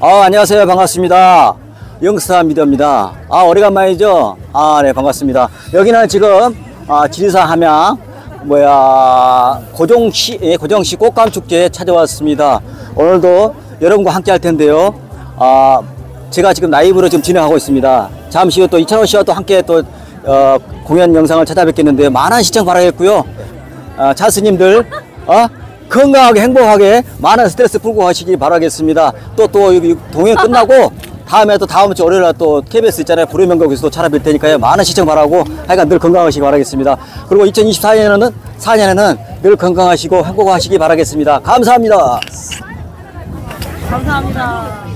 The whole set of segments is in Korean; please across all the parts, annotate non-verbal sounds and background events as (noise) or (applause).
아, 안녕하세요. 반갑습니다. 영스타 미디어입니다. 아, 오래간만이죠? 아, 네, 반갑습니다. 여기는 지금, 아, 지리산 함양, 뭐야, 고종시, 예, 고정시 꽃감축제에 찾아왔습니다. 오늘도 여러분과 함께 할 텐데요. 아, 제가 지금 라이브로 지금 진행하고 있습니다. 잠시 후 또 이찬호 씨와 또 함께 또, 어, 공연 영상을 찾아뵙겠는데, 많은 시청 바라겠고요. 아, 찬스님들, 어? 건강하게 행복하게 많은 스트레스 풀고 가시기 바라겠습니다. 또 또 동행 끝나고 (laughs) 다음에 또 다음 주 월요일 날또 KBS 있잖아요. 불의 명곡에서 또 찾아뵐 테니까요. 많은 시청 바라고 하여간 늘 건강하시기 바라겠습니다. 그리고 2024년에는 4년에는 늘 건강하시고 행복하시기 바라겠습니다. 감사합니다. 감사합니다.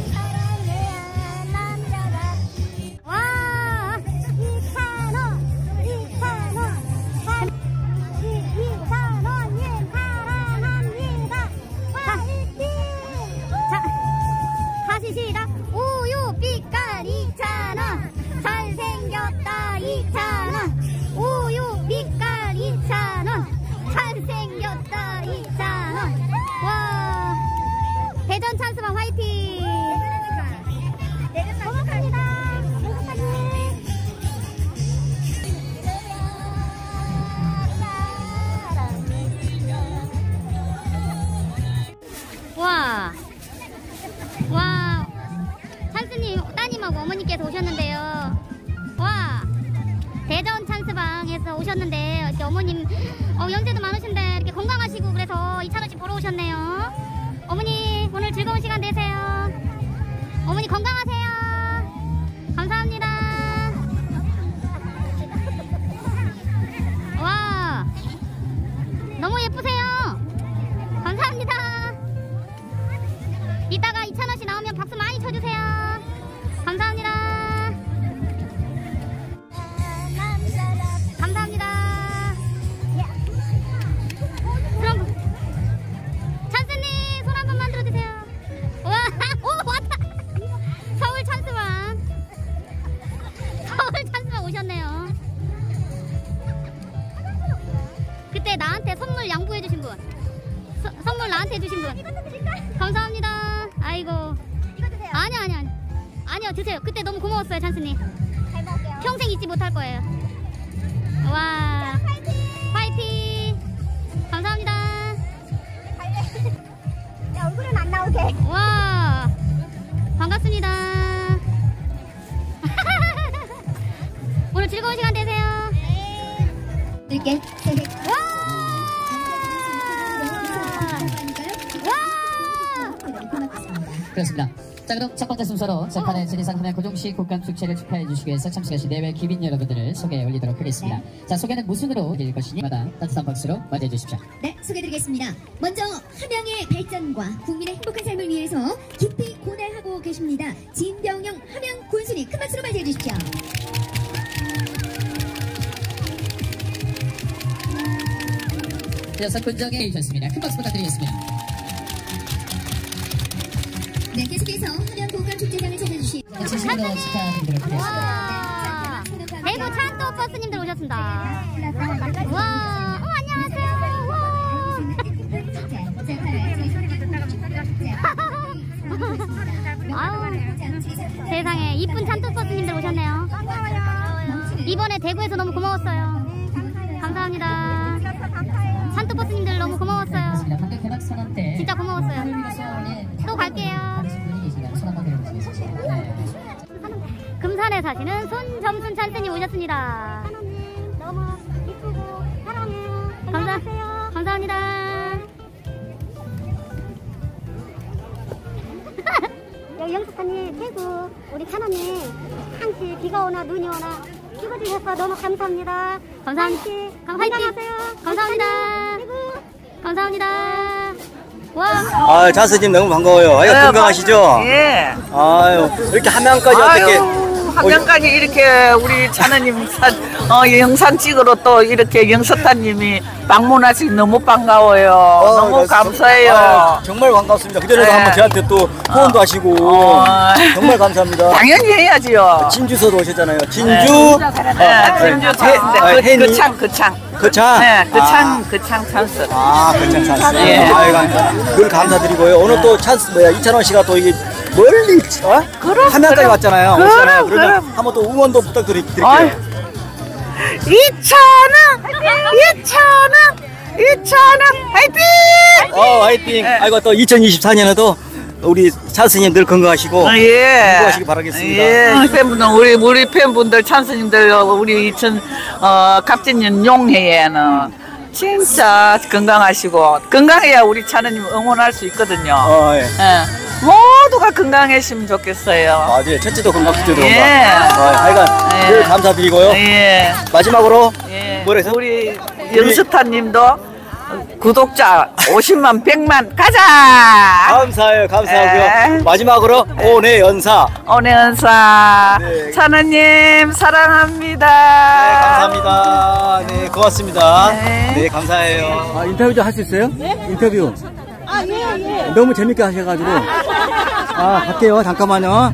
이렇게 어머님 어, 연세도 많으신데 이렇게 건강하시고 그래서 이찬원 씨 보러 오셨네요. 어머니 오늘 즐거운 시간 되세요. 어머니 건강하세요. 아니요, 아니요, 아니요. 아니요, 드세요. 그때 너무 고마웠어요, 찬스님. 평생 잊지 못할 거예요. 와. 파이팅! 감사합니다. 야, 얼굴은 안 나오게. 와. 반갑습니다. (laughs) 오늘 즐거운 시간 되세요. 들게. 와! 그렇습니다. 자 그럼 첫 번째 순서로 재판의 지리산 함양 고종시 국감 축제를 축하해 주시기 위해서 참석하신 네외 귀빈 여러분들을 소개해 올리도록 하겠습니다. 자 소개는 무슨으로 드릴 것이니 마다 따뜻한 박수로 맞이해 주십시오. 네, 소개드리겠습니다. 먼저 함양의 발전과 국민의 행복한 삶을 위해서 깊이 고뇌하고 계십니다. 진병영 함양 군수님 큰 박수로 맞이해 주십시오. 이어서 군정에 주셨습니다. 큰 박수 부탁드리겠습니다. 네, 계속해서 함양 국감 축제장을 하겠습니다. 와! 대구 찬또 버스님들 오셨습니다. 와! 어, 안녕하세요. 와! 아유, (laughs) 세상에 이쁜 찬또 버스님들 오셨네요. 이번에 대구에서 너무 고마웠어요. 감사합니다. 찬또 버스님들 너무 고마웠어요. 진짜 고마웠어요. 금산에 사시는 손정순 찬스님 오셨습니다. 너무 이쁘고 사랑해요. 감사하세요. 감사합니다. 여기 영숙사님, 태국, 우리 찬원님, 항시 비가 오나 눈이 오나 찍어주셔서 너무 감사합니다. 감사합니다. 감-. 감사합니다. 태국! 감사합니다. 와, 아, 찬스님 너무 반가워요. 아유, 건강하시죠? 예. 아유, 이렇게 함양까지 어떻게. 화면까지 이렇게 우리 차느님 사, 어, 영상 찍으러 또 이렇게 영서타님이 방문하시 너무 반가워요. 너무 아, 감사해요. 아, 정말 반갑습니다. 그전에도 네. 한번 저한테 또 후원도 하시고 어. 정말 감사합니다. 당연히 해야지요. 진주서도 오셨잖아요. 진주, 네, 진주 해- 아, 찬스. 혜니. 그, 그 창, 그 창. 거창. 네, 그 창, 그창 찬스. 아, 거창 찬스. 예. 아유, 감사. 늘 감사드리고요. 오늘 또 찬스 뭐야 이찬원 씨가 또 이게 멀리 어? 그럼, 한양까지 그럼. 왔잖아요. 그럼, 오시잖아요. 그러면 그럼. 한번 또 응원도 부탁드릴게요. 아유. 이천원! 이천원! 이천원! 화이팅! 어, 화이팅. 네. 아이고 또 2024년에도 우리 찬스님 늘 건강하시고 아, 예. 공부하시기 바라겠습니다. 예. 팬분들, 우리, 우리 팬분들, 찬스님들, 우리 2000, 어, 갑진년 용해에는 진짜 건강하시고, 건강해야 우리 찬우님 응원할 수 있거든요. 어, 예. 예. 모두가 건강했으면 좋겠어요. 맞아요. 첫째도 건강, 둘째도 건강. 예. 어, 하여간 예. 늘 감사드리고요. 예. 마지막으로 예. 뭐래서? 우리 영스타님도 구독자 50만, 100만 가자! 감사해요. 감사하고요. 예. 마지막으로 오내 연사. 오내은사 네. 찬우님 사랑합니다. 네, 감사합니다. 네, 고맙습니다. 네. 네, 감사해요. 아, 인터뷰 좀 할 수 있어요? 네? 인터뷰. 아, 예, 예. 너무 재밌게 하셔가지고. 아, 갈게요. 잠깐만요.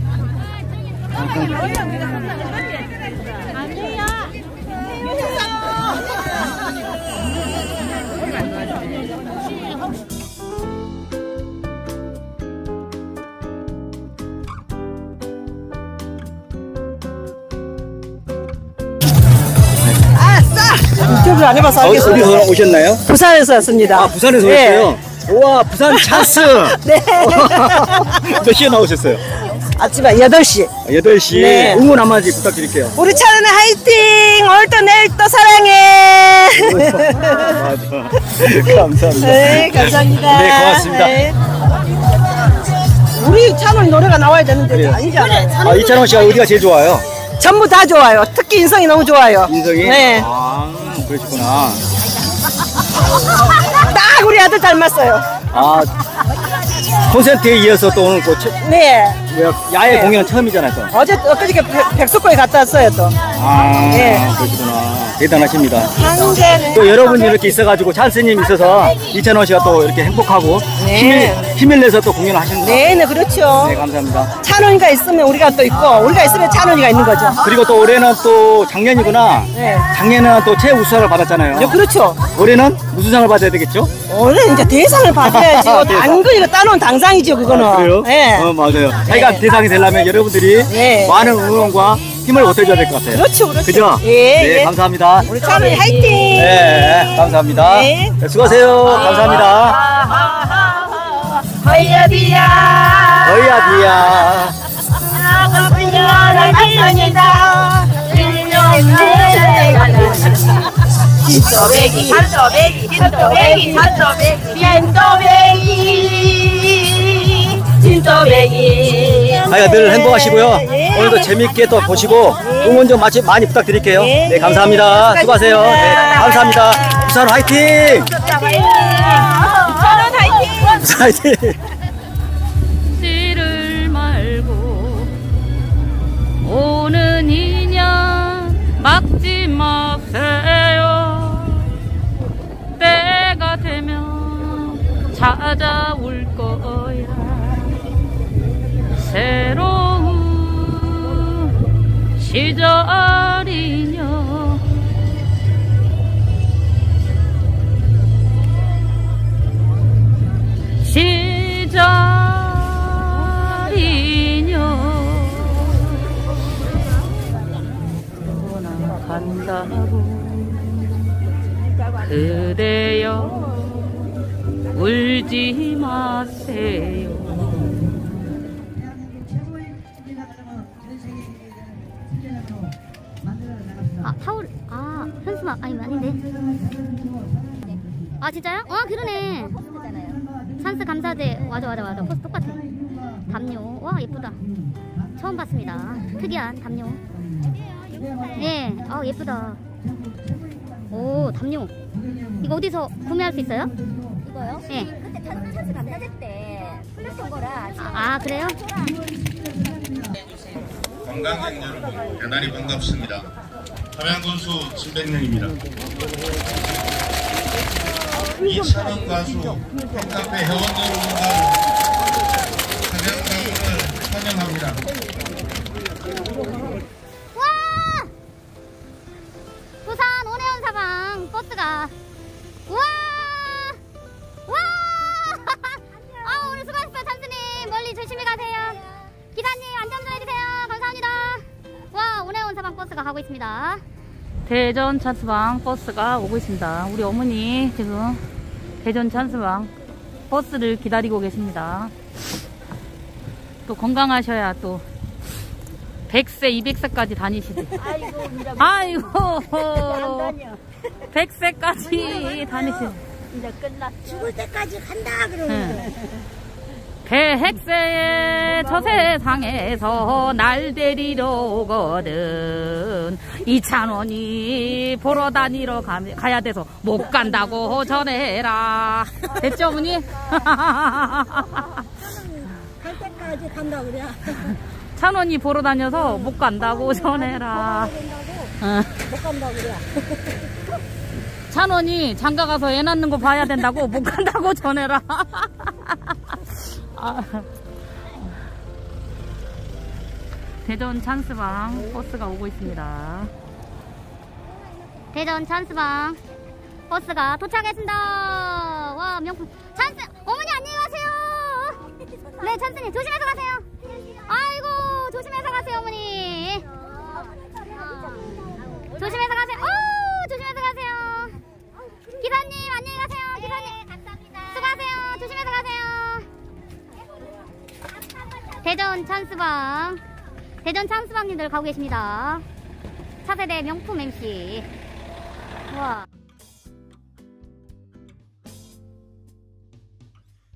인터뷰 안 해봐서 어, 알겠어요. 어디서 오셨나요? 부산에서 왔습니다. 아, 부산에서 네. 오셨어요? 우와, 부산 찬스! (laughs) 네. (laughs) 몇 시에 나오셨어요? 아침에 8시. 8시. 네. 응원 한마디 부탁드릴게요. 우리 차는 화이팅! 오늘 또 내일 또 사랑해! (laughs) 맞아. 감사합니다. 네, 감사합니다. 네, 고맙습니다. 네. 우리 차는 노래가 나와야 되는데 그래요. 아니잖아요. 아, 이찬원 씨가 어디가 제일 좋아요? 전부 다 좋아요. 특히 인성이 너무 좋아요. 인성이? 네. 아, 그러시구나. 아들 닮았어요. 아, 콘서트에 이어서 또 오늘 또 첫- 네. 뭐야, 야외 네. 공연 처음이잖아요, 또. 어제 엊그저께 백- 백석고에 갔다 왔어요, 또. 아, 네. 그러시구나. 대단하십니다. 또 여러분이 이렇게 있어가지고 찬스님 있어서 이찬원 씨가 또 이렇게 행복하고 네. 힘을, 힘을 내서 또 공연을 하시는 거. 네, 네, 그렇죠. 네, 감사합니다. 찬원이가 있으면 우리가 또 있고, 우리가 있으면 찬원이가 있는 거죠. 그리고 또 올해는 또 작년이구나. 네. 작년에는 또 최우수상을 받았잖아요. 네, 그렇죠. 올해는 무슨 상을 받아야 되겠죠? 오늘 이제 대상을 받아야지. (laughs) 대상. 당근 이거 따놓은 당상이죠, 그거는. 아, 그래요? 네. 어, 맞아요. 자기가 대상이 되려면 여러분들이 네. 많은 응원과 힘을 보태줘야 될 것 같아요. 그렇죠, 그렇죠. 그죠? 예, 네, 예. 감사합니다. 우리 찬원이 화이팅! 네, 감사합니다. 네. 네, 수고하세요. 감사합니다. 허이야비야. 어이야비야. 흰도배기. 하여간 늘 행복하시고요. 예. 오늘도 재밌게 또 보시고 응원 좀 많이, 많이 부탁드릴게요. 예. 네, 감사합니다. 수고하세요. 네, 감사합니다. 부산 화이팅! 찬원 화이팅! 부산 화이팅! 씨를 말고 오는 인연 막 찾아올 거야. 새로운 시절이녀 시절이녀 떠나간다고 그대여 울지 마세요. 아 타올 아 현수막 아니 아닌데. 아 진짜요? 아 그러네. 찬스 감사제 맞아 맞아 맞아. 포스 똑같아. 담요. 와 예쁘다. 처음 봤습니다. 특이한 담요. 예 아 예쁘다. 오 담요. 이거 어디서 구매할 수 있어요? 이거요? 예. 그때 찬- 찬스 감사제 때 풀렸던 거라 아, 아 그래요? 관광객 여러분 대단히 반갑습니다. 함양군수 진백령입니다. 이찬원 가수 팬카페 회원 여러분들 함양강을 환영합니다. 와! 부산 오네온 사방 버스가 와! 와! 버스가 가고 있습니다 대전 찬스방 버스가 오고 있습니다. 우리 어머니 지금 대전 찬스방 버스를 기다리고 계십니다. 또 건강하셔야 또 100세, 200세까지 다니시지. 아이고, 100세까지 다니시지. 죽을 때까지 간다 그러는 배핵세의 저 세상에서 날 데리러 오거든 이찬원이 보러 다니러 가, 가야 돼서 못 간다고 전해라 됐죠 어머니? (laughs) 갈 때까지 간다 그래. (laughs) 찬원이 보러 다녀서 못 간다고 전해라 어. 못 간다 그래. (laughs) 찬원이 장가 가서 애 낳는 거 봐야 된다고 못 간다고 전해라. 아. 대전 찬스방 버스가 오고 있습니다. 대전 찬스방 버스가 도착했습니다. 와 명품. 찬스 어머니 안녕히 가세요. 네 찬스님 조심해서 가 대전 찬스방 대전 찬스방님들 가고 계십니다. 차세대 명품 MC 와